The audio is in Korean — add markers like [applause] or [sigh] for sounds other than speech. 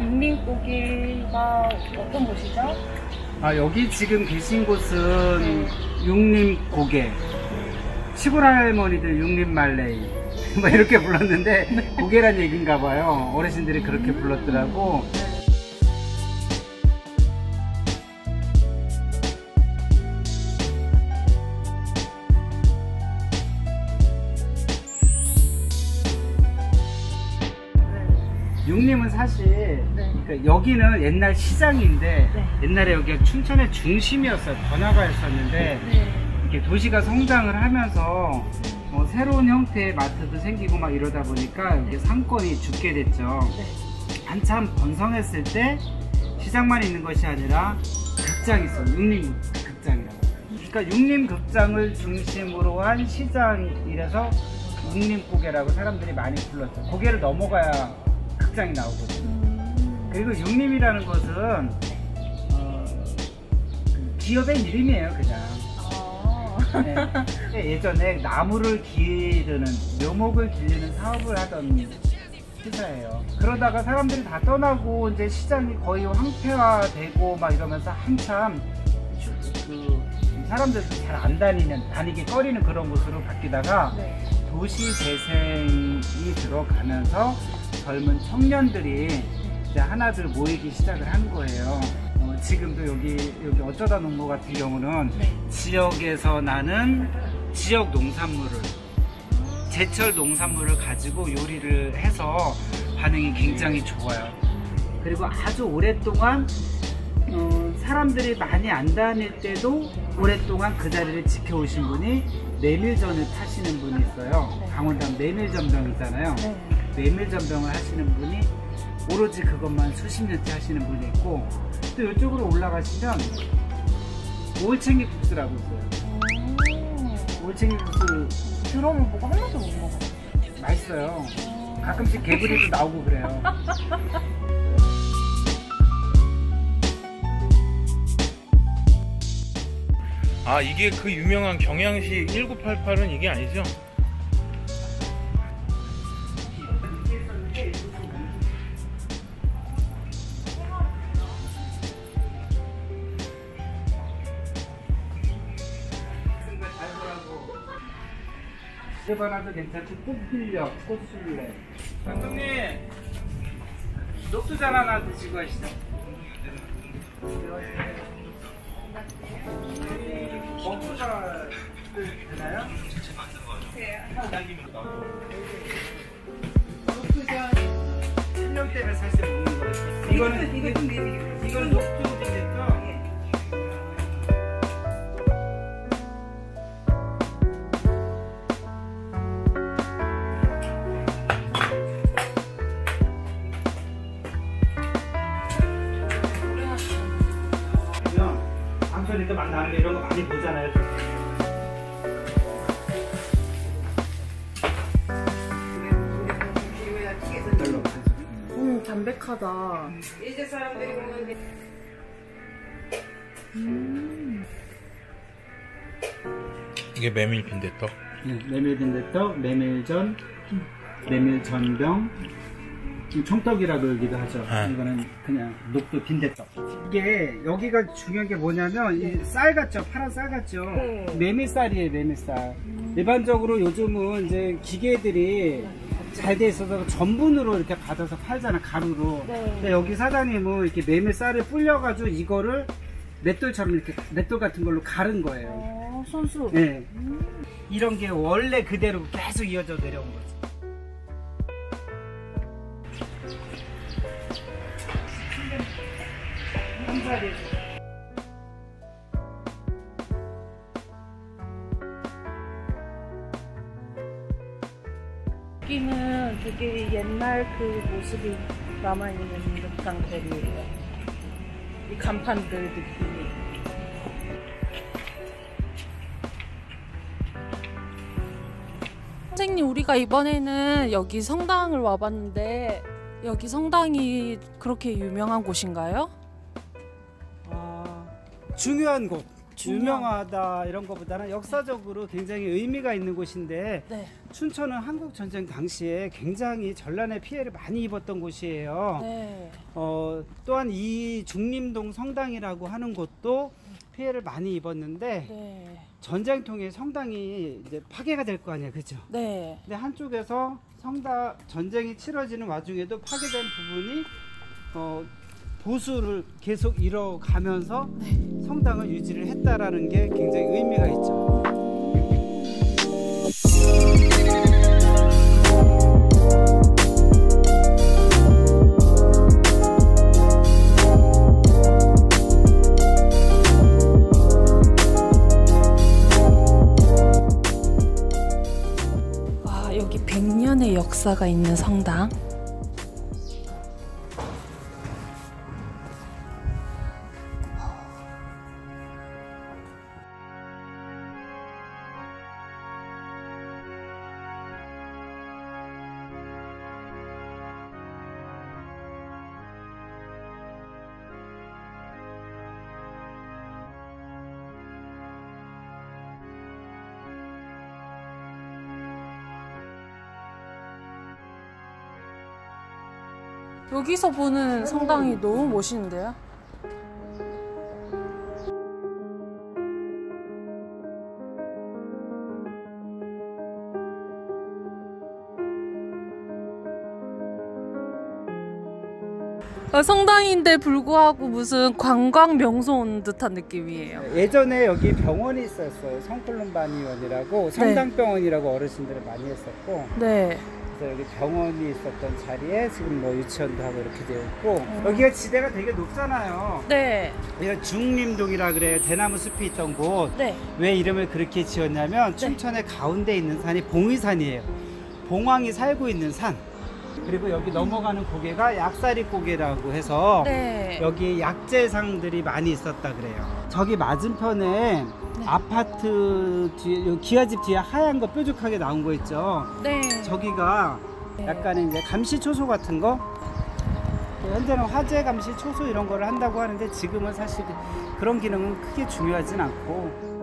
육림고기가 어떤 곳이죠? 아, 여기 지금 계신 곳은 육림고개. 시골 할머니들 육림말레이. [laughs] 뭐 이렇게 불렀는데, 고개란 얘기인가 봐요. 어르신들이 그렇게 불렀더라고. 육림은 사실 그러니까 여기는 옛날 시장인데 네. 옛날에 여기가 춘천의 중심이었어요. 번화가였었는데 네. 이렇게 도시가 성장을 하면서 뭐 새로운 형태의 마트도 생기고 막 이러다 보니까 여기 상권이 죽게 됐죠. 네. 한참 번성했을 때 시장만 있는 것이 아니라 극장이 있어요. 육림 극장이라고. 그러니까 육림 극장을 중심으로 한 시장이라서 육림고개라고 사람들이 많이 불렀죠. 고개를 넘어가야 극장이 나오거든요. 음. 그리고 육림이라는 것은 어, 그 기업의 이름이에요, 그냥. 아. 네. 예전에 나무를 기르는 묘목을 기르는 사업을 하던 회사예요. 그러다가 사람들이 다 떠나고 이제 시장이 거의 황폐화되고 막 이러면서 한참 슈- 그 사람들도 잘 안 다니는 다니기 꺼리는 그런 곳으로 바뀌다가 네. 도시 재생이 들어가면서 젊은 청년들이 이제 하나둘 모이기 시작을 한 거예요. 어, 지금도 여기 여기 어쩌다 농모 같은 경우는 네. 지역에서 나는 지역 농산물을 제철 농산물을 가지고 요리를 해서 반응이 굉장히 좋아요. 그리고 아주 오랫동안 어, 사람들이 많이 안 다닐 때도 오랫동안 그 자리를 지켜오신 분이 메밀전을 타시는 분이 있어요. 네. 강원도 메밀전병 있잖아요. 네. 메밀 전병을 하시는 분이 오로지 그것만 수십 년째 하시는 분이 있고 또 이쪽으로 올라가시면 올챙이 국수라고 있어요. 오. 올챙이 국수 들어만 보고 한 번도 못 먹어. 맛있어요. 가끔씩 개구리도 나오고 그래요. 아 이게 그 유명한 경양시 1988은 이게 아니죠? 일반화도 괜찮고 꽃필려, 꽃술래. 감독님, 녹두잔 하나 드시고 가시죠. 먹두가 되나요? 녹두잔 신령 때문에 사실 먹는 거예요. 이거는 이거 좀 이건 녹두 방송에도 만나는데 이런 거 많이 보잖아요. 음, 담백하다. 이게 메밀 빈대떡 네, 메밀 빈대떡, 메밀전, 메밀 전병, 청떡이라고 여기도 하죠. 네. 이거는 그냥 녹두 빈대떡. 이게 여기가 중요한 게 뭐냐면 이쌀 같죠? 파란 쌀 같죠? 네. 메밀쌀이에요, 메밀쌀. 일반적으로 요즘은 이제 기계들이 잘 돼 있어서 전분으로 이렇게 받아서 팔잖아, 가루로. 네. 근데 여기 사장님은 이렇게 메밀쌀을 불려가지고 이거를 맷돌처럼 이렇게 맷돌 같은 걸로 가른 거예요. 어, 손수. 네. 이런 게 원래 그대로 계속 이어져 내려온 거 여기는 되게 옛날 그 모습이 남아있는 늑강들이에요. 이 간판들 느낌이. 선생님, 우리가 이번에는 여기 성당을 와봤는데 여기 성당이 그렇게 유명한 곳인가요? 아, 중요한 곳. 중요한- 유명하다 이런 것보다는 역사적으로 굉장히 의미가 있는 곳인데 네. 춘천은 한국 전쟁 당시에 굉장히 전란의 피해를 많이 입었던 곳이에요. 네. 어, 또한 이 중림동 성당이라고 하는 곳도 피해를 많이 입었는데 네. 전쟁통에 성당이 이제 파괴가 될 거 아니에요, 그죠? 네. 근데 한쪽에서 성당 전쟁이 치러지는 와중에도 파괴된 부분이 어, 보수를 계속 이뤄가면서 성당을 유지를 했다라는 게 굉장히 의미가 있죠. 와, 여기 100년의 역사가 있는 성당. 여기서 보는 성당이 너무 멋있는데요? 아, 성당인데 불구하고 무슨 관광 명소 온 듯한 느낌이에요. 예전에 여기 병원이 있었어요. 성콜룸바니원이라고 성당병원이라고 어르신들이 많이 했었고 네. 그래서 여기 병원이 있었던 자리에 지금 뭐 유치원도 하고 이렇게 되어 있고 여기가 지대가 되게 높잖아요. 네. 여기가 중림동이라 그래요. 대나무 숲이 있던 곳. 네. 왜 이름을 그렇게 지었냐면 춘천의 가운데 있는 산이 봉의산이에요. 봉황이 살고 있는 산. 그리고 여기 넘어가는 고개가 약사리 고개라고 해서 네. 여기 약재상들이 많이 있었다 그래요. 저기 맞은편에 네. 아파트 뒤에 기아집 뒤에 하얀 거 뾰족하게 나온 거 있죠. 네. 저기가 네. 약간 이제 감시 초소 같은 거. 현재는 화재 감시 초소 이런 거를 한다고 하는데 지금은 사실 그런 기능은 크게 중요하진 않고